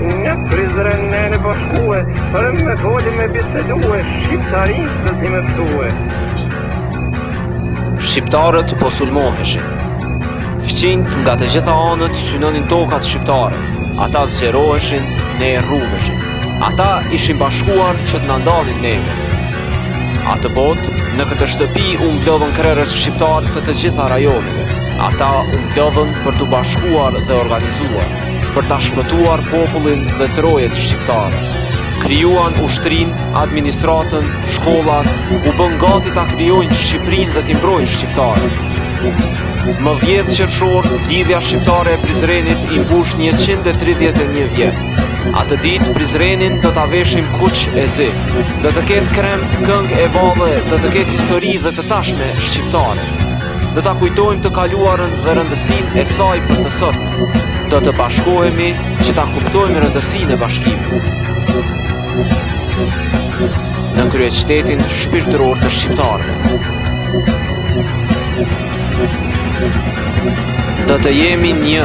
Në prizren në m'u bashkue, për me folë me bisedue, Shqiptarinë si me pshtue. Shqiptarët po sulmoheshin. Fqinjët nga të gjitha anët synonin tokat shqiptare, ata zgjeroheshin, ne rrudheshim. Ata ishin bashkuar që të na ndanin neve. Atë botë, në këtë shtëpi, u mblodhën krerët shqiptarë të të gjitha rajoneve. Ata u mblodhën për t'u bashkuar dhe organizuar, për ta shpëtuar popullin dhe trojet shqiptare. Krijuan ushtrinë, administratën, shkollat, u bënë gati ta krijojnë Shqipërinë dhe t'i mbrojnë shqiptarët. Më 10 qershor, lidhja shqiptare e Prizrenit i mbush 131 vjet. Atë ditë Prizrenin do ta veshim kuq e zi. Do të ketë kremte, këngë e valle, do të ketë histori dhe të tashme shqiptare. Do ta kujtojmë të kaluarën dhe rëndësinë e saj për të sotmen. Do të bashkohemi që ta kuptojmë rëndësinë e bashkimit. Në kryeqytetin shpirtëror të shqiptarëve. Do të jemi një